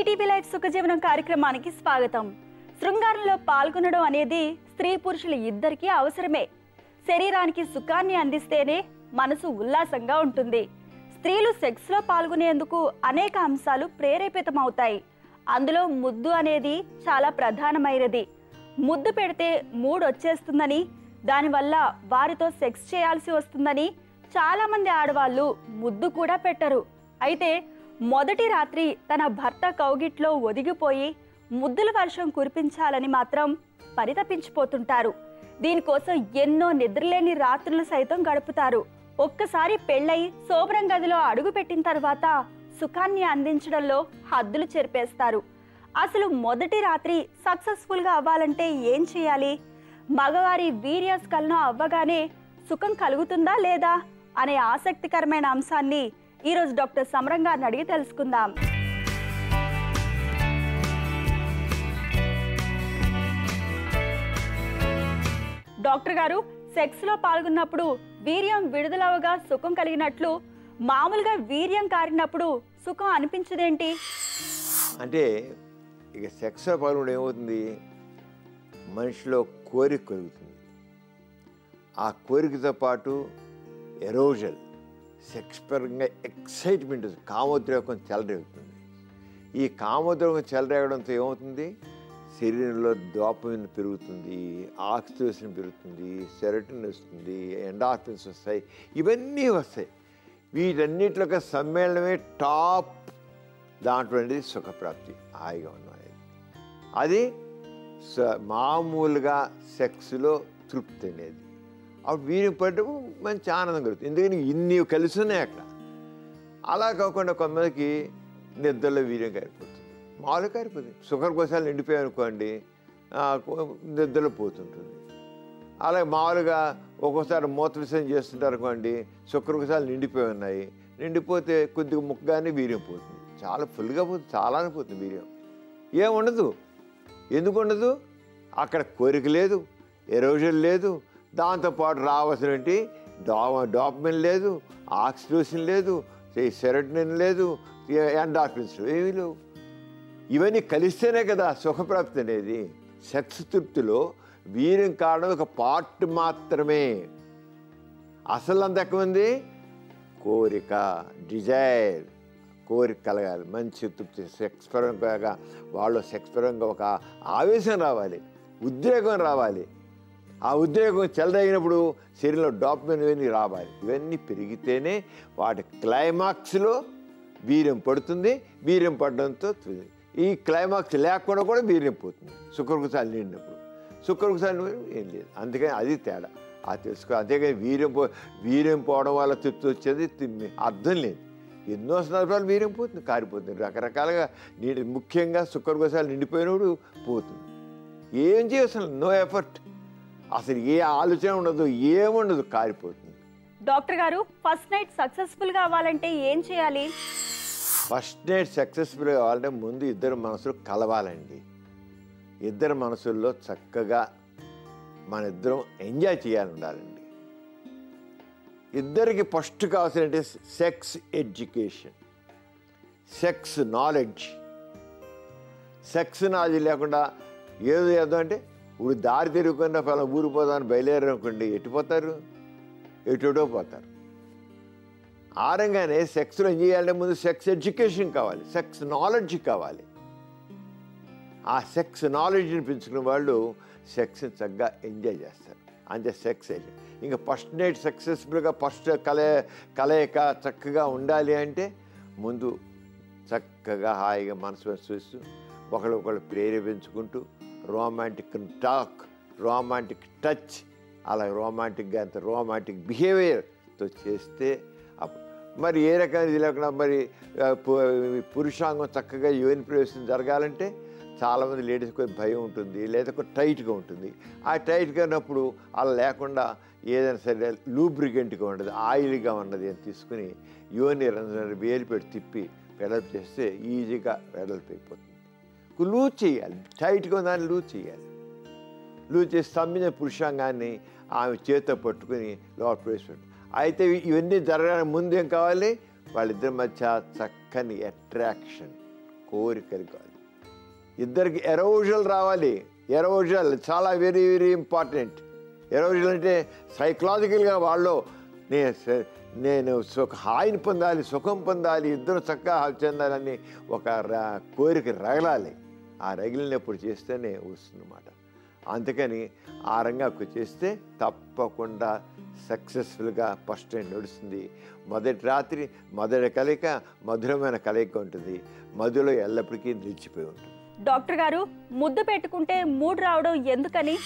ETV life సుఖజీవనం కార్యక్రమానికి స్వాగతం. శృంగారంలో పాల్గొనడం అనేది స్త్రీ పురుషులు ఇద్దరికీ అవసరమే. శరీరానికి సుఖాన్ని అందిస్తేనే మనసు ఉల్లాసంగా ఉంటుంది. స్త్రీలు సెక్స్లో పాల్గొనేందుకు అనేక అంశాలు ప్రేరేపితమవుతాయి. అందులో ముద్దు అనేది చాలా ప్రధానమైనది. ముద్దు పెడితే మూడ్ వచ్చేస్తుందని దానివల్ల వారితో సెక్స్ చేయాల్సి వస్తుందని చాలామంది ఆడవాళ్ళు ముద్దు కూడా పెట్టరు. అయితే మొదటి రాత్రి తన భర్త కౌగిట్లో ఒదిగిపోయి ముద్దుల వర్షం కురిపించాలని మాత్రం పరితపించిపోతుంటారు. దీనికోసం ఎన్నో నిద్రలేని రాత్రులు సైతం గడుపుతారు. ఒక్కసారి పెళ్ళై శోభ్రం గదిలో అడుగుపెట్టిన తర్వాత సుఖాన్ని అందించడంలో హద్దులు చెరిపేస్తారు. అసలు మొదటి రాత్రి సక్సెస్ఫుల్గా అవ్వాలంటే ఏం చేయాలి? మగవారి వీర్యస్కలనం అవ్వగానే సుఖం కలుగుతుందా లేదా? అనే ఆసక్తికరమైన అంశాన్ని ఈరోజు డాక్టర్ సమరం గారిని అడిగి తెలుసుకుందాం. డాక్టర్ గారు సెక్స్లో పాల్గొన్నప్పుడు వీర్యం విడుదలవగా సుఖం కలిగినట్లు మామూలుగా వీర్యం కారినప్పుడు సుఖం అనిపించదేంటి? అంటే ఇక సెక్స్ పాల్గొనడం ఏమవుతుంది? మనిషిలో కోరిక కలుగుతుంది. ఆ కోరికతో పాటు ఎరోజల్. సెక్స్పరంగా ఎక్సైట్మెంట్ కామోద్రేకం చెలరేగుతుంది. ఈ కామోద్రేకం చెలరేగడంతో ఏమవుతుంది? శరీరంలో దోపమిన్ పెరుగుతుంది ఆక్సిజన్ పెరుగుతుంది సెరటిన్ వస్తుంది ఎండార్ఫిన్స్ వస్తాయి ఇవన్నీ వస్తాయి. వీటన్నిటిలో సమ్మేళనమే టాప్ దాంట్లో అనేది సుఖప్రాప్తి హాయిగా ఉన్నది. అది స- మామూలుగా సెక్స్లో తృప్తి అనేది. అప్పుడు వీరికి పడ్డప్పుడు మంచి ఆనందం కలుగుతుంది. ఎందుకని ఇన్ని కలిసి ఉన్నాయి అక్కడ. అలా కాకుండా కొంతమందికి నిద్రలో వీర్యం కారిపోతుంది మామూలుగా కారిపోతుంది షుగర్ కోసాలు నిండిపోయాయి అనుకోండి నిద్రలో పోతుంటుంది. అలాగే మామూలుగా ఒక్కోసారి మూత విసర్జన చేస్తుంటారు అనుకోండి శుక్రకోశాలు నిండిపోయి ఉన్నాయి. నిండిపోతే కొద్దిగా ముక్కగానే వీర్యం పోతుంది. చాలా ఫుల్గా పోతుంది చాలానే పోతుంది వీర్యం. ఏముండదు ఎందుకు ఉండదు? అక్కడ కోరిక లేదు ఎరోజన్ లేదు దాంతోపాటు రావాల్సినటువంటి డా డాపమిన్ లేదు ఆక్సిడోసిన్ లేదు సెరటినిన్ లేదు ఎండార్ఫిన్స్ ఏమీ లేవు. ఇవన్నీ కలిస్తేనే కదా సుఖప్రాప్తి అనేది. సెక్స్ తృప్తిలో వీర్యం కారణం ఒక పార్ట్ మాత్రమే. అసలు అంత ఎక్కువ ఉంది? కోరిక డిజైర్. కోరిక కలగాలి. మంచి తృప్తి. సెక్స్ పరంగా వాళ్ళు సెక్స్ పరంగా ఒక ఆవేశం రావాలి. ఉద్రేకం రావాలి. ఆ ఉద్రేకం చెలదగినప్పుడు శరీరంలో డాక్యుమెంట్ ఇవన్నీ రావాలి. ఇవన్నీ పెరిగితేనే వాటి క్లైమాక్స్లో వీర్యం పడుతుంది. వీర్యం పడడంతో ఈ క్లైమాక్స్ లేకుండా కూడా వీర్యం పోతుంది. శుక్రకుశాలు నిండినప్పుడు. శుక్రకుశాలు ఏం లేదు. అందుకని అది తేడా. అది తెలుసుకో అంతేకాని వీర్యం పో వీర్యం పోవడం వల్ల తృప్తి వచ్చేది అర్థం లేదు. ఎన్నో సందర్భాలు వీర్యం పోతుంది కారిపోతుంది. రకరకాలుగా నీటి ముఖ్యంగా శుక్రకోశాలు నిండిపోయినప్పుడు పోతుంది. ఏం చేయవలసిన నో ఎఫర్ట్ అసలు ఏ ఆలోచన ఉండదు ఏముండదు కారిపోతుంది. డాక్టర్ గారు ఫస్ట్ నైట్ సక్సెస్ఫుల్గా అవ్వాలంటే ఏం చేయాలి? ఫస్ట్ నైట్ సక్సెస్ఫుల్ కావాలంటే ముందు ఇద్దరు మనసులు కలవాలండి. ఇద్దరు మనసుల్లో చక్కగా మన ఇద్దరం ఎంజాయ్ చేయాలి ఉండాలండి ఇద్దరికి ఫస్ట్ కావాల్సిన sex education. Sex knowledge. Sex knowledge లేకుండా ఏదో ఏదో అంటే ఇప్పుడు దారి తిరుగుకుండా ఫలం ఊరు పోదామని బయలుదేరారు అనుకోండి ఎట్టిపోతారు ఎటుడో పోతారు. ఆరంగానే సెక్స్లో ఏం చేయాలంటే ముందు సెక్స్ ఎడ్యుకేషన్ కావాలి సెక్స్ నాలెడ్జ్ కావాలి. ఆ సెక్స్ నాలెడ్జ్ని పెంచుకున్న వాళ్ళు సెక్స్ని చక్కగా ఎంజాయ్ చేస్తారు. అంతే సెక్స్ ఇంకా ఫస్ట్ నైట్ సక్సెస్ఫుల్గా ఫస్ట్ కల కలయిక చక్కగా ఉండాలి అంటే ముందు చక్కగా హాయిగా మనసు చూస్తూ ఒకరికొకరు ఒకళ్ళు ప్రేరేపించుకుంటూ రోమాంటిక్ టాక్ రోమాంటిక్ టచ్ అలా రోమాంటిక్గా అంత రోమాంటిక్ బిహేవియర్తో చేస్తే మరి ఏ రకమైన ఇది లేకుండా మరి పు- పురుషాంగం చక్కగా యువని ప్రవేశం జరగాలంటే చాలామంది లేడీస్ కొంచెం భయం ఉంటుంది లేదా కొంచెం టైట్గా ఉంటుంది. ఆ టైట్గా ఉన్నప్పుడు అలా లేకుండా ఏదైనా సరే లూబ్రికెంట్గా ఉండదు ఆయిల్గా ఉన్నది అని తీసుకుని యువని రంధ్రాన్ని వేలు పెట్టి తిప్పి వెడల్పు చేస్తే ఈజీగా వెడల్పు అయిపోతుంది. లూజ్ చేయాలి. టైట్గా దాన్ని లూజ్ చేయాలి. లూజ్ చేసి స్తంభించిన పురుషాంగాన్ని ఆమె చేతితో పట్టుకుని లోపల ప్రవేశపెట్టు. అయితే ఇవన్నీ జరగడానికి ముందు ఏం కావాలి? వాళ్ళిద్దరి మధ్య చక్కని అట్రాక్షన్ కోరికలు కాదు ఇద్దరికి ఎరోజల్ రావాలి. ఎరోజల్ చాలా వెరీ వెరీ ఇంపార్టెంట్ ఎరోజల్ అంటే సైకలాజికల్గా వాళ్ళు నేను నేను సుఖ హాయిని పొందాలి సుఖం పొందాలి ఇద్దరు చక్కగా చెందాలని ఒక కోరిక రగలాలి. ఆ రగిలినప్పుడు చేస్తేనే వస్తుందన్నమాట అందుకని ఆ రంగాకు చేస్తే తప్పకుండా సక్సెస్ఫుల్గా ఫస్ట్ టైం నడుస్తుంది. మొదటి రాత్రి మొదటి కలయిక మధురమైన కలయిక ఉంటుంది. మధులో ఎల్లప్పటికీ నిలిచిపోయి ఉంటుంది. డాక్టర్ గారు ముద్దు పెట్టుకుంటే మూడు రావడం ఎందుకని?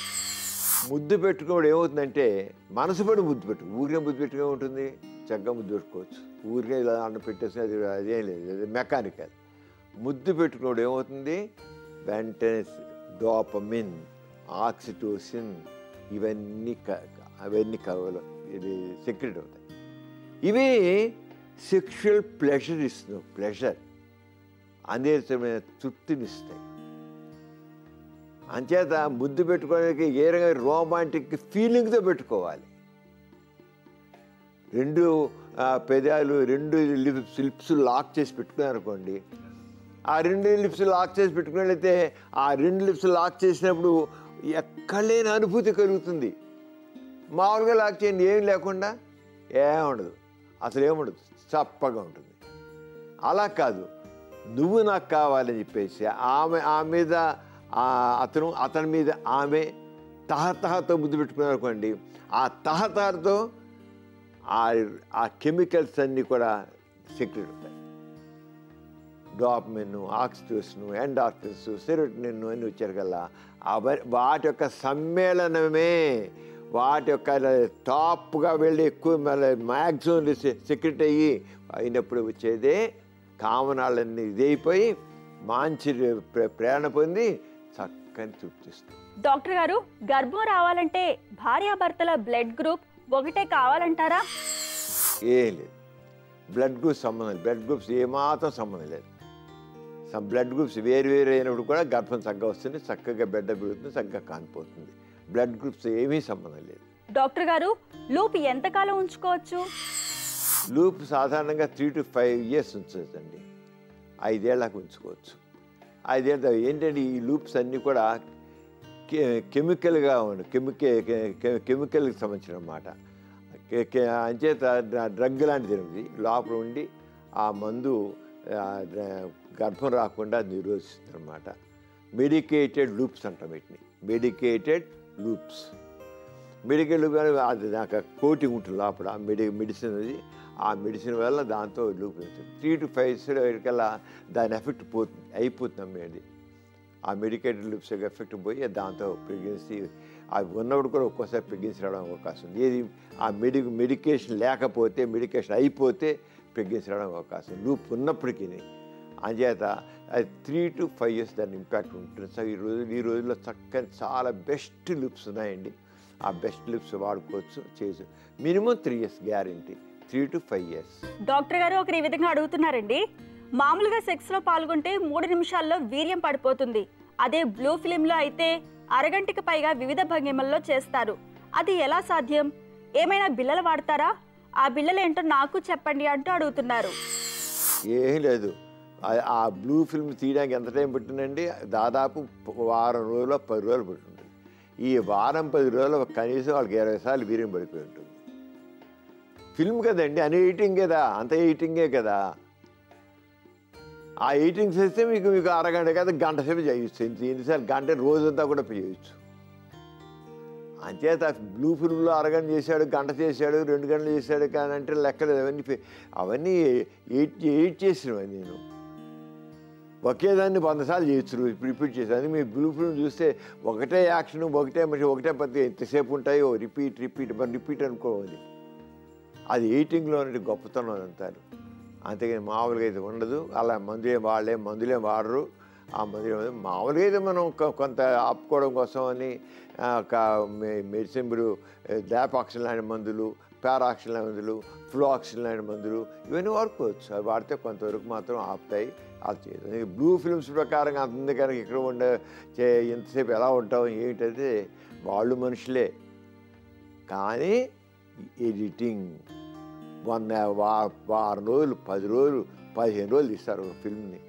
ముద్దు పెట్టుకోవడం ఏమవుతుందంటే మనసు పడి ముద్దు పెట్టు. ఊరికే ముద్దు పెట్టుకునే ఉంటుంది. చక్కగా ముద్దు పెట్టుకోవచ్చు. ఊరికే ఇలా అన్న పెట్టేసి అది అదేం లేదు. అది మెకానికల్. ముద్దు పెట్టుకోవడం ఏమవుతుంది? వెంటనే డోపమిన్ ఆక్సిటోసిన్ ఇవన్నీ క- అవన్నీ కవలు ఇది సెక్రెట్ అవుతాయి. ఇవి సెక్షువల్ ప్లెషర్ ఇస్తుంది ప్లెషర్ అనేకమైన తృప్తినిస్తాయి. అంచేత ముద్దు పెట్టుకోవడానికి ఏ రకంగా రోమాంటిక్ ఫీలింగ్తో పెట్టుకోవాలి. రెండు పెదాలు రెండు లిప్స్ లిప్స్ లాక్ చేసి పెట్టుకున్నారనుకోండి ఆ రెండు లిప్స్ లాక్ చేసి పెట్టుకున్నట్లయితే ఆ రెండు లిప్స్ లాక్ చేసినప్పుడు ఎక్కడలేని అనుభూతి కలుగుతుంది. మామూలుగా లాక్ చేయండి ఏం లేకుండా ఏముండదు. అసలు ఏముండదు చప్పగా ఉంటుంది. అలా కాదు నువ్వు నాకు కావాలని చెప్పేసి ఆమె ఆమె మీద ఆ అతను అతని మీద ఆమె తహతహతో ముద్దు పెట్టుకున్నారు అనుకోండి ఆ తహతహతో ఆ కెమికల్స్ అన్నీ కూడా సీక్రెట్ ఉంటాయి. డాప్మిన్ ఆక్సిటోసిన్ ఎండార్ఫిన్స్ సెరోటినిన్ అన్నీ వచ్చారు కల్లా అవ వాటి యొక్క సమ్మేళనమే వాటి యొక్క టాప్గా వెళ్ళి ఎక్కువ మ్యాక్సిమం సెక్రెట్ అయ్యి అయినప్పుడు వచ్చేదే కామనాలన్నీ ఇదైపోయి మంచి ప్రే- ప్రేరణ పొంది చక్కని తృప్తిస్తుంది డాక్టర్ గారు గర్భం రావాలంటే భార్యాభర్తల బ్లడ్ గ్రూప్ ఒకటే కావాలంటారా? ఏం లేదు. బ్లడ్ గ్రూప్స్ సంబంధం లేదు. బ్లడ్ గ్రూప్స్ ఏమాత్రం సంబంధం లేదు. బ్లడ్ గ్రూప్స్ వేరు వేరు అయినప్పుడు కూడా గర్భం చక్కగా వస్తుంది చక్కగా బిడ్డ పెరుగుతుంది చక్కగా కానిపోతుంది బ్లడ్ గ్రూప్స్ ఏమీ సంబంధం లేదు. డాక్టర్ గారు లూప్ ఎంతకాలం ఉంచుకోవచ్చు? లూప్ సాధారణంగా త్రీ టు ఫైవ్ ఇయర్స్ ఉంచండి ఐదేళ్ళకు ఉంచుకోవచ్చు. ఐదేళ్ళ ఏంటంటే ఈ లూప్స్ అన్నీ కూడా కెమికల్గా ఉండి కెమికల్ కెమికల్కి సంబంధించిన కె- అంచేత డ్ర- డ్రగ్ లాంటిది లోపల ఉండి ఆ మందు గర్భం రాకుండా నిరోధిస్తుంది అనమాట మెడికేటెడ్ లూప్స్ అంటాం వీటిని. మెడికేటెడ్ లూప్స్ మెడికల్ లూప్ అది నాకు కోటింగ్ ఉంటుంది లోపల. మెడి మెడిసిన్ అది ఆ మెడిసిన్ వల్ల దాంతో లూప్ త్రీ టు ఫైవ్ కల్లా దాని ఎఫెక్ట్ పోతుంది అయిపోతుంది అమ్మేది ఆ మెడికేటెడ్ లూప్స్ యొక్క ఎఫెక్ట్ పోయి దాంతో ప్రెగ్నెన్సీ అవి ఉన్నప్పుడు కూడా ఒక్కోసారి ప్రెగ్నెన్సీ రావడం అవకాశం ఉంది. ఏది? ఆ మెడి మెడికేషన్ లేకపోతే మెడికేషన్ అయిపోతే ప్రెగ్నెన్సీ అవకాశం లూప్ ఉన్నప్పటికీ అంచేత అది త్రీ టు ఫైవ్ ఇయర్స్ దాని ఇంపాక్ట్ ఉంటుంది. సో ఈ రోజు ఈ రోజుల్లో చక్కని చాలా బెస్ట్ లిప్స్ ఉన్నాయండి. ఆ బెస్ట్ లిప్స్ వాడుకోవచ్చు చేసు minimum three years guarantee. Three to five years. Doctor గారు ఒకరు ఈ విధంగా అడుగుతున్నారండి. మామూలుగా సెక్స్లో పాల్గొంటే మూడు నిమిషాల్లో వీర్యం పడిపోతుంది. అదే బ్లూ ఫిలిం లో అయితే అరగంటకి పైగా వివిధ భంగిమల్లో చేస్తారు. అది ఎలా సాధ్యం? ఏమైనా బిల్లలు వాడతారా? ఆ బిళ్ళలు ఏంటో నాకు చెప్పండి అంటూ అడుగుతున్నారు. ఏం లేదు. ఆ- బ్లూ ఫిల్మ్ తీయడానికి ఎంత టైం పట్టిందండి? దాదాపు వారం రోజులు పది రోజులు పట్టింటుంది ఈ వారం పది రోజులు కనీసం వాళ్ళకి ఇరవై సార్లు వీర్యం పడిపోయి ఉంటుంది. ఫిల్మ్ కదండి అని ఎయిటింగ్ కదా అంత ఎయిటింగే కదా. ఆ ఎయిటింగ్ చేస్తే మీకు మీకు అరగంట కదా గంట సేపు చేయొచ్చు. ఎన్నిసార్లు గంట రోజంతా కూడా చేయొచ్చు అంచేత బ్లూ ఫిల్మ్లో అరగంట చేశాడు గంట చేశాడు రెండు గంటలు చేశాడు కానీ అంటే లెక్కలేదు. అవన్నీ అవన్నీ ఎయిట్ ఎయిట్ చేసినవి నేను. ఒకే దాన్ని వంద సార్లు చేయొచ్చు రిపీట్ చేసి. అది మీ బ్లూ ఫిల్మ్ చూస్తే ఒకటే యాక్షన్ ఒకటే మనిషి ఒకటే పద్ధతి ఎంతసేపు ఉంటాయో రిపీట్ రిపీట్ మరి రిపీట్ అనుకోవాలి అది. ఎయిటింగ్లో ఉన్నటువంటి గొప్పతనం అదంతా అంతేగాని మామూలుగా అయితే ఉండదు. అలా మందులే వాళ్ళే మందులే వాడరు. ఆ మందులే మామూలుగా అయితే మనం కొంత ఆపుకోవడం కోసం అని ఒక మెడిసిన్ ఇప్పుడు ల్యాపాక్సిన్ లాంటి మందులు పారాక్సిన్ లాంటి మందులు ఫ్లోఆక్సిన్ లాంటి మందులు ఇవన్నీ వాడుకోవచ్చు. అవి వాడితే కొంతవరకు మాత్రం ఆపుతాయి. అది చేయదు బ్లూ ఫిల్మ్స్ ప్రకారంగా అంత కనుక ఇక్కడ ఉండే చే ఎంతసేపు ఎలా ఉంటాం ఏంటంటే వాళ్ళు మనుషులే. కానీ ఎడిటింగ్ వంద వా వారం రోజులు పది రోజులు పదిహేను రోజులు ఇస్తారు ఒక ఫిల్మ్ని.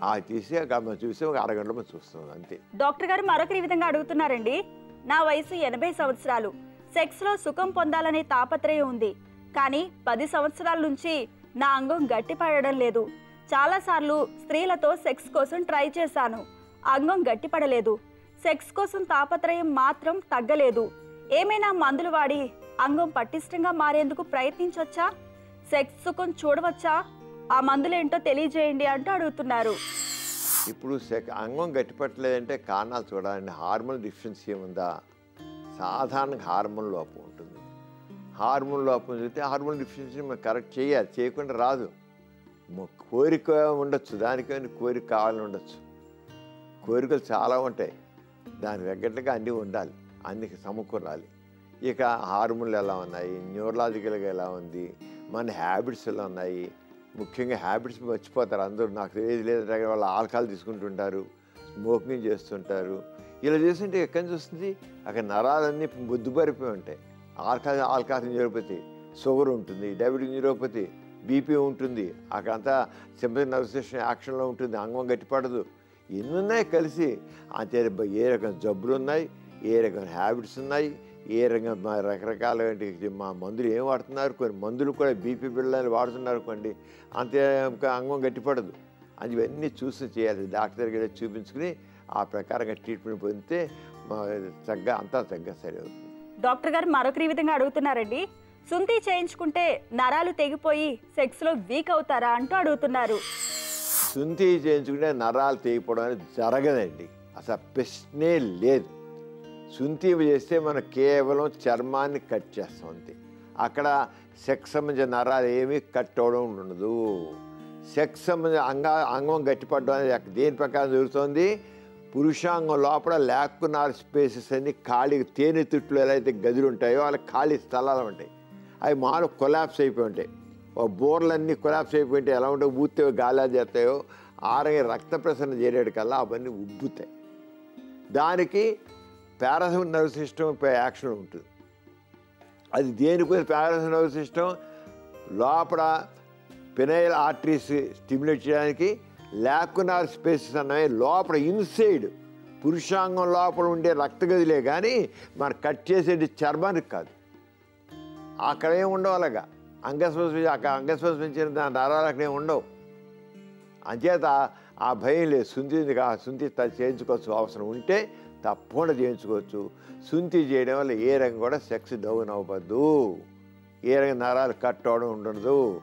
ఆ తీసి మనం చూసి ఒక అరగంటలో మనం చూస్తాం అంతే. డాక్టర్ గారు మరొకరి విధంగా అడుగుతున్నారండి. నా వయసు ఎనభై సంవత్సరాలు. సెక్స్లో సుఖం పొందాలనే తాపత్రయం ఉంది. కానీ పది సంవత్సరాల నుంచి నా అంగం గట్టిపడడం లేదు. చాలాసార్లు స్త్రీలతో సెక్స్ కోసం ట్రై చేశాను. అంగం గట్టిపడలేదు. సెక్స్ కోసం తాపత్రయం మాత్రం తగ్గలేదు. ఏమైనా మందులు వాడి అంగం పటిష్టంగా మారేందుకు ప్రయత్నించొచ్చా? సెక్స్ సుఖం చూడవచ్చా? ఆ మందులేంటో తెలియజేయండి అంటూ అడుగుతున్నారు. ఇప్పుడు అంగం గట్టిపట్టలేదంటే కారణాలు చూడాలండి. హార్మోన్ డిఫిషియన్సీ ఏముందా? సాధారణంగా హార్మోన్ లోపం ఉంటుంది. హార్మోన్ లోపం చూస్తే హార్మోన్ డిఫిషియన్సీ మనం కరెక్ట్ చేయాలి చేయకుండా రాదు. కోరిక ఉండొచ్చు దానికైనా కోరిక కావాలని ఉండొచ్చు. కోరికలు చాలా ఉంటాయి. దాని తగ్గట్టుగా అన్నీ ఉండాలి అన్ని సమకూరాలి. ఇక హార్మోన్లు ఎలా ఉన్నాయి? న్యూరలాజికల్గా ఎలా ఉంది? మన హ్యాబిట్స్ ఎలా ఉన్నాయి? ముఖ్యంగా హ్యాబిట్స్ మర్చిపోతారు అందరూ. నాకు తెలియదు లేదంటే వాళ్ళు ఆల్కహాల్ తీసుకుంటుంటారు స్మోకింగ్ చేస్తుంటారు. ఇలా చేస్తుంటే ఎక్కడి నుంచి వస్తుంది? అక్కడ నరాలన్నీ బొద్దుబారిపోయి ఉంటాయి. ఆల్కహాల్ ఆల్కహాల్ న్యూరోపతి షుగర్ ఉంటుంది డయాబెటిక్ న్యూరోపతి బీపీ ఉంటుంది అక్కడంతా సింపతి నర్వ్ సిస్టమ్ యాక్షన్లో ఉంటుంది అంగం గట్టిపడదు ఎన్ని ఉన్నాయి కలిసి? అంతే ఏ రకం జబ్బులు ఉన్నాయి ఏ రకం హ్యాబిట్స్ ఉన్నాయి ఏ రకం మా రకరకాల మా మందులు ఏం వాడుతున్నారు? కొన్ని మందులు కూడా బీపీ బిళ్ళని వాడుతున్నారు అనుకోండి అంతే అంగం గట్టిపడదు. అది ఇవన్నీ చూసి చేయాలి. డాక్టర్ వెళ్ళి చూపించుకుని ఆ ప్రకారంగా ట్రీట్మెంట్ పొందితే తగ్గ అంతా తగ్గ సరి అవుతుంది డాక్టర్ గారు మరొకరి విధంగా అడుగుతున్నారండి. సుంతి చేయించుకుంటే నరాలు తెగిపోయి సెక్స్లో వీక్ అవుతారా అంటూ అడుగుతున్నారు. శుంఠి చేయించుకుంటే నరాలు తెగిపోవడం అనేది జరగదండి. అసలు ప్రశ్నే లేదు. సుంతివి చేస్తే మనం కేవలం చర్మాన్ని కట్ చేస్తాం అంతే. అక్కడ సెక్స్ సంబంధించిన నరాలు ఏమీ కట్ అవడం ఉండదు. సెక్స్ సంబంధించిన అంగ అంగం గట్టిపడడం అనేది దేని ప్రకారం జరుగుతుంది? పురుషాంగం లోపల లేకున్నారు స్పేసెస్ అన్ని ఖాళీ తేనె తుట్లు ఎలా అయితే గదులు ఉంటాయో వాళ్ళ ఖాళీ స్థలాలు ఉంటాయి. అవి మామూలు కొలాప్స్ అయిపోయి ఉంటాయి. ఓ బోర్లన్నీ కొలాప్స్ అయిపోయి ఉంటాయి. ఎలా ఉంటాయి ఊతే గాలి చేస్తాయో ఆరగే రక్త ప్రసరణ చేరేటికల్లా అవన్నీ ఉబ్బుతాయి. దానికి పారాసిమ్ నర్వ్ సిస్టమ్ యాక్షన్ ఉంటుంది. అది దేనికోసం పారాసిమ్ నర్వ్ సిస్టమ్? లోపల పినైల్ ఆర్టరీస్ స్టిమ్యులేట్ చేయడానికి లాకునార్ స్పేసెస్ అన్నవి లోపల ఇన్సైడ్ పురుషాంగం లోపల ఉండే రక్తగదిలే కానీ మనం కట్ చేసేది చర్మానికి కాదు. అక్కడ ఏమి ఉండవు అలాగా? అంగస్పర్శ అక్కడ అంగస్పర్శించిన దాని నరాలు అక్కడ ఏమి ఉండవు. అంచేత ఆ భయం లేదు. శుంఠి ఆ చేయించుకోవాల్సిన అవసరం ఉంటే తప్పకుండా చేయించుకోవచ్చు. సుంతి చేయడం వల్ల ఏ రంగం కూడా సెక్స్ డౌన్ అవ్వద్దు ఏ రంగు నరాలు కట్ అవడం ఉండదు.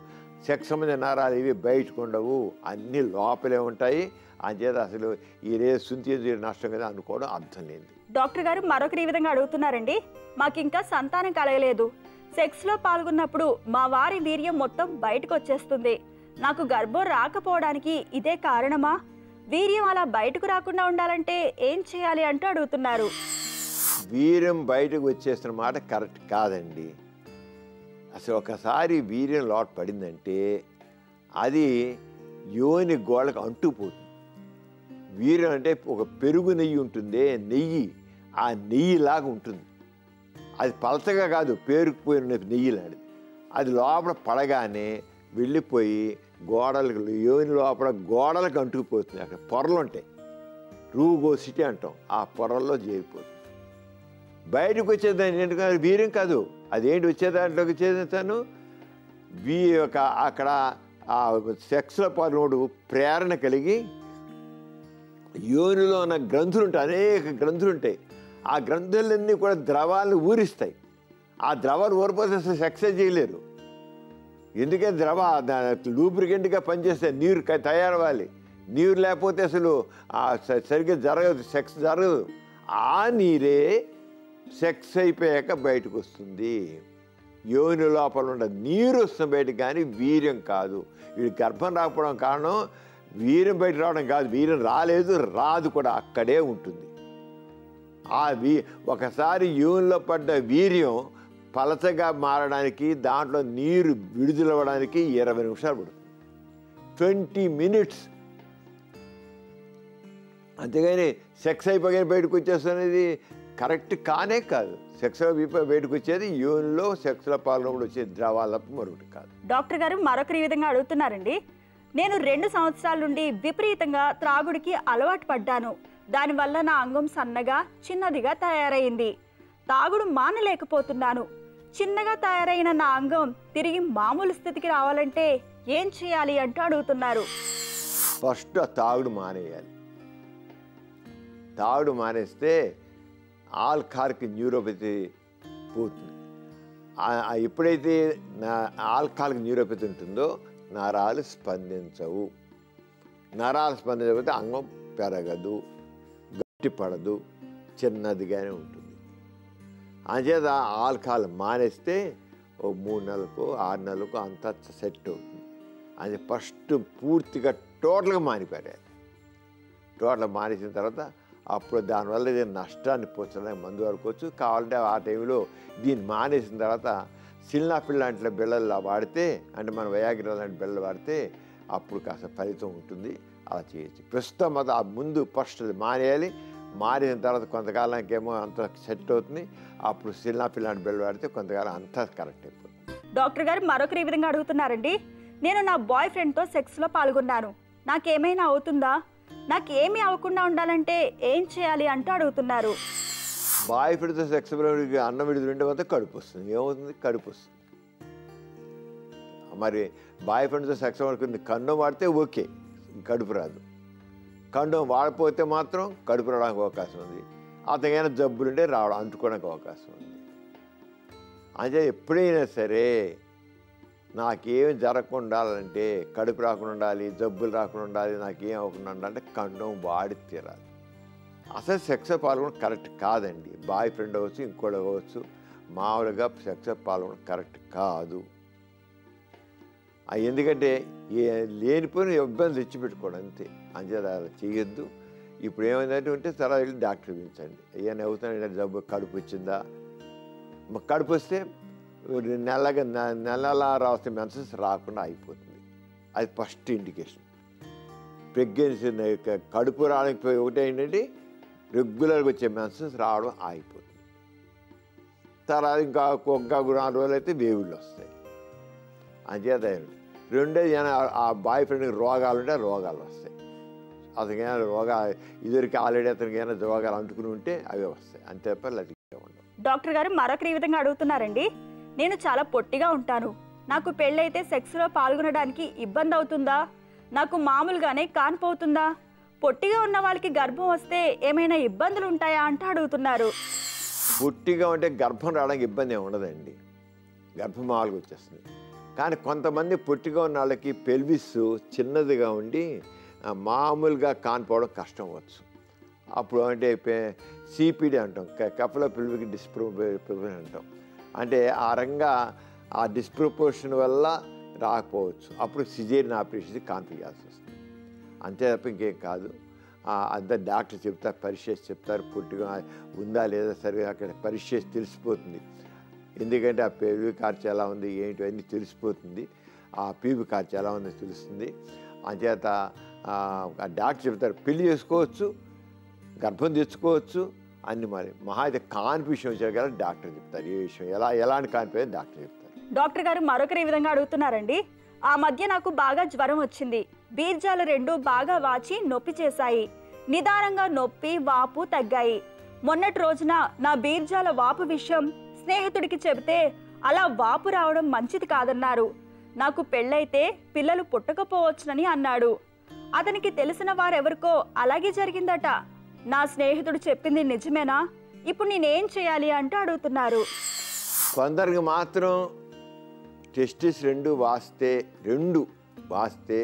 సెక్స్ సంబంధించిన నరాలు ఇవి బయటకు ఉండవు. అన్నీ లోపలే ఉంటాయి. అంచేత అసలు ఈ రే సుంతి నష్టం కదా అనుకోవడం అర్థం లేదు డాక్టర్ గారు మరొకరు ఈ విధంగా అడుగుతున్నారండి. మాకు ఇంకా సంతానం కలగలేదు. సెక్స్లో పాల్గొన్నప్పుడు మా వారి వీర్యం మొత్తం బయటకు వచ్చేస్తుంది నాకు గర్భం రాకపోవడానికి ఇదే కారణమా? వీర్యం అలా బయటకు రాకుండా ఉండాలంటే ఏం చేయాలి అంటూ అడుగుతున్నారు. వీర్యం బయటకు వచ్చేస్తున్న మాట కరెక్ట్ కాదండి. అసలు ఒకసారి వీర్యం లోటు పడిందంటే అది యోని గోడకు అంటుపోతుంది వీర్యం అంటే ఒక పెరుగు నెయ్యి ఉంటుంది నెయ్యి. ఆ నెయ్యిలాగా ఉంటుంది. అది పలచగా కాదు పేరుకుపోయిన నెయ్యిలాంటిది అది లోపల పడగానే వెళ్ళిపోయి గోడలకు యోని లోపల గోడలకు అంటుకుపోతుంది అక్కడ. పొరలు ఉంటాయి. రూగోసిటీ అంటాం. ఆ పొరల్లో చేరిపోతుంది. బయటకు వచ్చేదాన్ని ఎందుకంటే వీర్యం కాదు. అదేంటి వచ్చేదాంట్లోకి వచ్చేదాను వీ ఒక అక్కడ ఆ సెక్స్లో పాల్గొడు ప్రేరణ కలిగి యోనిలో ఉన్న గ్రంథులు ఉంటాయి. అనేక గ్రంథులు ఉంటాయి. ఆ గ్రంథులన్నీ కూడా ద్రవాలను ఊరిస్తాయి. ఆ ద్రవాలు ఊరిపోతే అసలు సెక్సే చేయలేరు. ఎందుకంటే ద్రవ లూబ్రికెంట్గా పనిచేస్తే నీరు తయారవ్వాలి. నీరు లేకపోతే అసలు సరిగ్గా జరగదు సెక్స్ జరగదు. ఆ నీరే సెక్స్ అయిపోయాక బయటకు వస్తుంది యోని లోపల ఉన్న నీరు వస్తుంది బయటకు కానీ వీర్యం కాదు. వీడు గర్భం రాకపోవడం కారణం వీర్యం బయట రావడం కాదు. వీర్యం రాలేదు రాదు కూడా అక్కడే ఉంటుంది. ఆ వీ ఒకసారి యూన్లో పడ్డ వీర్యం పలచగా మారడానికి దాంట్లో నీరు విడుదలవ్వడానికి ఇరవై నిమిషాలు పడుతుంది. Twenty minutes. అంతేగాని సెక్స్ అయిపోయి బయటకు వచ్చేస్తున్నది కరెక్ట్ కానే కాదు. సెక్స్ బయటకు వచ్చేది యూన్లో సెక్స్లో పాల్గొనప్పుడు వచ్చే ద్రవాల తప్ప మరొకటి కాదు. డాక్టర్ గారు మరొకరి ఈ విధంగా అడుగుతున్నారండి. నేను రెండు సంవత్సరాల నుండి విపరీతంగా త్రాగుడికి అలవాటు పడ్డాను. దానివల్ల నా అంగం సన్నగా చిన్నదిగా తయారైంది. తాగుడు మానలేకపోతున్నాను. చిన్నగా తయారైన నా అంగం తిరిగి మామూలు స్థితికి రావాలంటే ఏం చేయాలి అంటూ అడుగుతున్నారు. ఫస్ట్ ఆ తాగుడు మానేయాలి. తాగుడు మానేస్తే ఆల్కార్కి న్యూరోపతి పోతుంది. ఎప్పుడైతే నా ఆల్కాలిక్ న్యూరోపతి ఉంటుందో నరాలు స్పందించవు. నరాలు స్పందించకపోతే అంగం పెరగదు గట్టిపడదు చిన్నదిగానే ఉంటుంది. అంచేత ఆల్కహాల్ మానేస్తే ఓ మూడు నెలలకు ఆరు నెలలకు అంతా సెట్ అవుతుంది. అది ఫస్ట్ పూర్తిగా టోటల్గా మానిపోయారు టోటల్ మానేసిన తర్వాత అప్పుడు దానివల్ల నష్టాన్ని పోచడానికి మందు వాడుకోవచ్చు. కావాలంటే ఆ టైంలో దీన్ని మానేసిన తర్వాత సిల్నాపిల్ లాంటి బిళ్ళలు వాడితే అంటే మన వయాగ్ర లాంటి బిళ్ళలు వాడితే అప్పుడు కాస్త ఫలితం ఉంటుంది. అలా చేయొచ్చు. ప్రస్తుతం అది ఆ ముందు ఫస్ట్ అది మానేయాలి. మారిన తర్వాత కొంతకాలానికి ఏమో అంత సెట్ అవుతుంది. అప్పుడు సిల్నాపిల్ లాంటి బిళ్ళలు వాడితే కొంతకాలం అంతా కరెక్ట్ అయిపోతుంది. డాక్టర్ గారు మరొకరు ఈ విధంగా అడుగుతున్నారండి. నేను నా బాయ్ ఫ్రెండ్తో సెక్స్లో పాల్గొన్నాను. నాకేమైనా అవుతుందా? నాకు ఏమీ అవ్వకుండా ఉండాలంటే ఏం చేయాలి అంటూ అడుగుతున్నారు. బాయ్ ఫ్రెండ్తో సెక్స్ అన్నం విడుదల ఉంటే మాత్రం కడుపు వస్తుంది. ఏమవుతుంది? కడుపు వస్తుంది. మరి బాయ్ ఫ్రెండ్తో సెక్స్ వాడుకుంది కండం వాడితే ఓకే. కడుపు రాదు. కండం వాడిపోతే మాత్రం కడుపు రావడానికి అవకాశం ఉంది. అతగైనా జబ్బులుంటే రావడం అంటుకోవడానికి అవకాశం ఉంది. అంటే ఎప్పుడైనా సరే నాకేం జరగకుండా ఉండాలంటే కడుపు రాకుండా ఉండాలి జబ్బులు రాకుండా ఉండాలి నాకేం అవ్వకుండా ఉండాలంటే కండం వాడి తీరాలి. అసలు సెక్స్ పాల్గొనడం కరెక్ట్ కాదండి. బాయ్ ఫ్రెండ్ అవ్వచ్చు ఇంకోటి అవ్వచ్చు మామూలుగా సెక్స్ పాల్గొనడం కరెక్ట్ కాదు. ఎందుకంటే ఏ లేనిపోయిన ఇబ్బంది తెచ్చిపెట్టుకోవడం అంతే. అంచేత అలా చేయొద్దు. ఇప్పుడు ఏమైందంటే ఉంటే తర్వాత వెళ్ళి డాక్టర్ పిలిచండి. ఏమైనా అవుతున్నాయి జబ్బు కడుపు వచ్చిందా? కడుపు వస్తే నెలగా నెలలా రాస్తే మెన్సెస్ రాకుండా అయిపోతుంది. అది ఫస్ట్ ఇండికేషన్. ప్రెగ్నెన్సీ కడుపు రావడానికి ఒకటే ఏంటంటే రెగ్యులర్గా వచ్చే మెన్సెస్ రావడం ఆగిపోతుంది. తర్వాత ఇంకా ఇంకా నాలుగు రోజులు అయితే వేవుళ్ళు వస్తాయి. అంచేత రెండోది ఏమైనా ఆ బాయ్ ఫ్రెండ్కి రోగాలు ఉంటే రోగాలు వస్తాయి. అతనికి ఏమైనా రోగాలు ఇదివరకు ఆల్రెడీ అతనికి ఏమైనా రోగాలు అంటుకుని ఉంటే అవి వస్తాయి. అంతే తప్ప ఉండవు. డాక్టర్ గారు మరొకరు విధంగా అడుగుతున్నారండి. నేను చాలా పొట్టిగా ఉంటాను. నాకు పెళ్ళైతే సెక్స్లో పాల్గొనడానికి ఇబ్బంది అవుతుందా? నాకు మామూలుగానే కానిపోతుందా పొట్టిగా ఉన్న వాళ్ళకి గర్భం వస్తే ఏమైనా ఇబ్బందులు ఉంటాయా అంటూ అడుగుతున్నారు. పుట్టిగా ఉంటే గర్భం రావడానికి ఇబ్బంది ఏమి ఉండదండి. గర్భం మామూలుగా వచ్చేస్తుంది. కానీ కొంతమంది పుట్టిగా ఉన్న వాళ్ళకి పెల్విస్ చిన్నదిగా ఉండి మామూలుగా కానిపోవడం కష్టం అవ్వచ్చు. అప్పుడు అంటే సిపిడి అంటాం కఫలో పిల్వికి డిస్ప్రూ అంటాం. అంటే ఆ రంగా ఆ డిస్ప్రపోర్షన్ వల్ల రాకపోవచ్చు. అప్పుడు సిజేరియన్ ఆపరేషన్ కాన్పియాల్సి వస్తుంది అంతే తప్ప ఇంకేం కాదు. ఆ, డాక్టర్ చెప్తారు పరీక్ష చెప్తారు పుట్టిగా ఉందా లేదా సరే అక్కడ పరీక్ష తెలిసిపోతుంది. ఎందుకంటే ఆ పీవీ కార్చ్ ఎలా ఉంది ఏంటి అన్నీ తెలిసిపోతుంది. ఆ పీవి కార్చ్ ఎలా ఉందో తెలుస్తుంది. అంచేత ఆ, డాక్టర్ చెప్తారు పెళ్ళి చేసుకోవచ్చు గర్భం తెచ్చుకోవచ్చు అన్ని మరి మహా అయితే కాన్ఫ్యూషన్ విషయం వచ్చారు డాక్టర్ చెప్తారు. ఏ విషయం ఎలా ఎలాంటి కాన్ఫ్యూజన్ డాక్టర్ చెప్తారు. డాక్టర్ గారు మరొకరు ఈ విధంగా అడుగుతున్నారండి. ఆ మధ్య నాకు బాగా జ్వరం వచ్చింది. బీర్జాలు రెండు బాగా వాచి నొప్పి చేశాయి. నిదానంగా నొప్పి వాపు తగ్గాయి. మొన్నటి రోజున నా బీర్జాల వాపు విషయం స్నేహితుడికి చెబితే అలా వాపు రావడం మంచిది కాదన్నారు. నాకు పెళ్ళైతే పిల్లలు పుట్టకపోవచ్చునని అన్నాడు. అతనికి తెలిసిన వారెవరికో అలాగే జరిగిందట. నా స్నేహితుడు చెప్పింది నిజమేనా? ఇప్పుడు నేనేం చేయాలి అంటూ అడుగుతున్నారు. కొందరికి మాత్రం టెస్టిస్ రెండు వాస్తే రెండు వాస్తే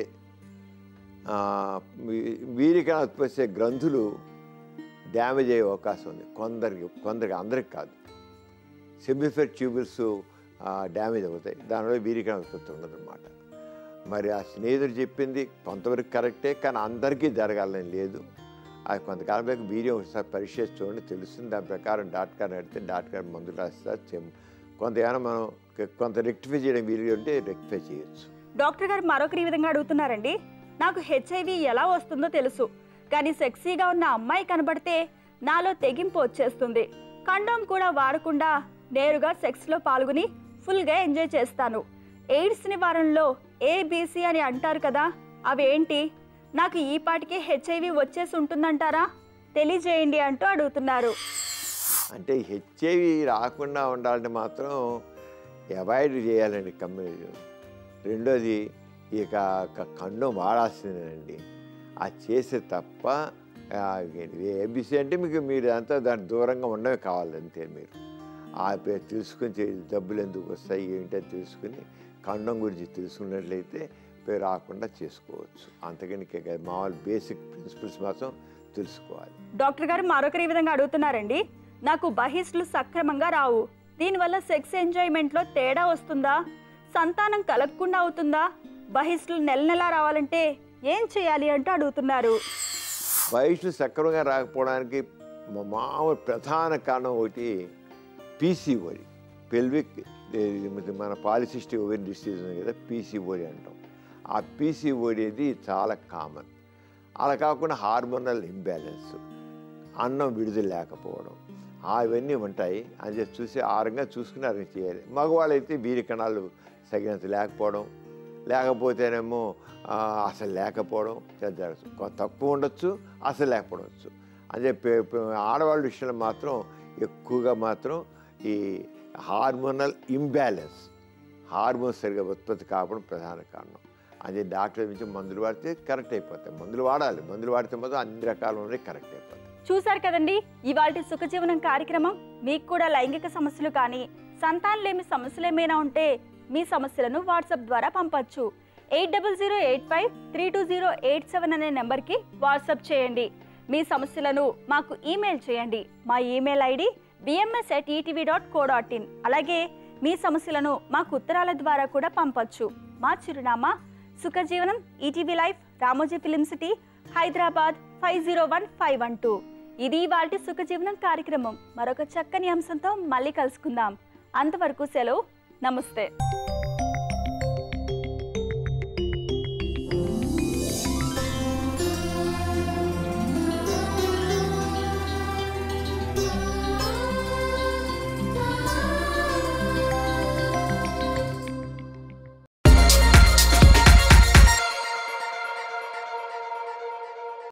వీరికైనా ఉత్పత్తి గ్రంథులు డ్యామేజ్ అయ్యే అవకాశం ఉంది. కొందరికి కొందరికి అందరికి కాదు. సెమిఫెర్ ట్యూబుల్స్ డ్యామేజ్ అవుతాయి. దానివల్ల వీరికరణ ఉత్పత్తి ఉండదన్నమాట. మరి ఆ స్నేహితుడు చెప్పింది కొంతవరకు కరెక్టే కానీ అందరికీ జరగాలని లేదు. అది కొంతకాలం పైకి వీర్యం ఒకసారి పరీక్ష చూడండి తెలుస్తుంది. దాని ప్రకారం డాక్టర్ నడితే అడిగితే డాక్టర్ మందులు రాస్తారు కొంత ఏమైనా మనం కొంత రెక్టిఫై చేయడం వీలు ఉంటే రెక్టిఫై చేయొచ్చు. డాక్టర్ గారు మరొకరి ఈ విధంగా అడుగుతున్నారండి. నాకు హెచ్ఐవి ఎలా వస్తుందో తెలుసు కానీ సెక్సీగా ఉన్న అమ్మాయి కనబడితే నాలో తెగింపు వచ్చేస్తుంది. కండోమ్ కూడా వాడకుండా నేరుగా సెక్స్లో పాల్గొని ఫుల్గా ఎంజాయ్ చేస్తాను. ఎయిడ్స్ నివారణలో ఏబీసీ అని అంటారు కదా అవేంటి నాకు ఈ పాటికే హెచ్ఐవి వచ్చేసి ఉంటుందంటారా? తెలియజేయండి అంటూ అడుగుతున్నారు. అంటే హెచ్ఐవి రాకుండా ఉండాలంటే మాత్రం అవాయిడ్ చేయాలండి కమ్యూనిటీ. రెండోది ఇక కండం వాడాల్సిందేనండి అది చేసే తప్ప ఏబిసి అంటే మీకు మీరు అంతా దాని దూరంగా ఉండమే కావాలి అంతే మీరు. ఆ తెలుసుకొని డబ్బులు ఎందుకు వస్తాయి ఏంటో తెలుసుకుని కండం గురించి తెలుసుకున్నట్లయితే పే రాకుండా చేసుకోవచ్చు. అంతకని ఇక మామూలు బేసిక్ ప్రిన్సిపల్స్ మాత్రం తెలుసుకోవాలి. డాక్టర్ గారు మరొకరి విధంగా అడుగుతున్నారండి. నాకు బహిష్లు సక్రమంగా రావు. దీనివల్ల సెక్స్ ఎంజాయ్మెంట్లో తేడా వస్తుందా? సంతానం కలగకుండా అవుతుందా? బహిష్లు నెల నెలా రావాలంటే ఏం చేయాలి అంటూ అడుగుతున్నారు. వయసులు సక్రమంగా రాకపోవడానికి మామూలు ప్రధాన కారణం ఒకటి పీసీఓడి పెల్విక్ మన పాలిసిస్టిక్ ఓవెన్ డిసీజ్ ఉంది కదా పీసీఓడి అంటాం. ఆ పీసీఓడి అనేది చాలా కామన్. అలా కాకుండా హార్మోనల్ ఇంబ్యాలెన్స్ అన్నం విడుదల లేకపోవడం అవన్నీ ఉంటాయి. అని చెప్పి చూసి ఆరంగా చూసుకుని అరంగా చేయాలి? మగవాళ్ళైతే వీరి కణాలు తగినంత లేకపోవడం లేకపోతేనేమో అసలు లేకపోవడం జరగచ్చు. తక్కువ ఉండొచ్చు అసలు లేకపోవచ్చు అని చెప్పి ఆడవాళ్ళ విషయంలో మాత్రం ఎక్కువగా మాత్రం ఈ హార్మోనల్ ఇంబ్యాలెన్స్ హార్మోన్స్ సరిగా ఉత్పత్తి కావడం ప్రధాన కారణం. అది డాక్టర్ నుంచి మందులు వాడితే కరెక్ట్ అయిపోతాయి. మందులు వాడాలి. మందులు వాడితే మొత్తం అన్ని రకాలు ఉన్నాయి కరెక్ట్ అయిపోతాయి. చూశారు కదండి? ఇవాళ సుఖజీవనం కార్యక్రమం మీకు కూడా లైంగిక సమస్యలు కానీ సంతానలేమి సమస్యలు ఏమైనా ఉంటే మీ సమస్యలను వాట్సాప్ ద్వారా పంపచ్చు. Eight double zero eight five three two zero eight seven అనే నెంబర్కి వాట్సాప్ చేయండి. మీ సమస్యలను మాకు ఈమెయిల్ చేయండి. మా email ID BMS at ETV dot co dot in అలాగే మీ సమస్యలను మాకు ఉత్తరాల ద్వారా కూడా పంపొచ్చు. మా చిరునామా Sukhajeevanam ETV life Ramoji film city Hyderabad five zero one five one two. ఇది వాటి సుఖజీవనం కార్యక్రమం. మరొక చక్కని అంశంతో మళ్ళీ కలుసుకుందాం. అంతవరకు సెలవు. నమస్తే.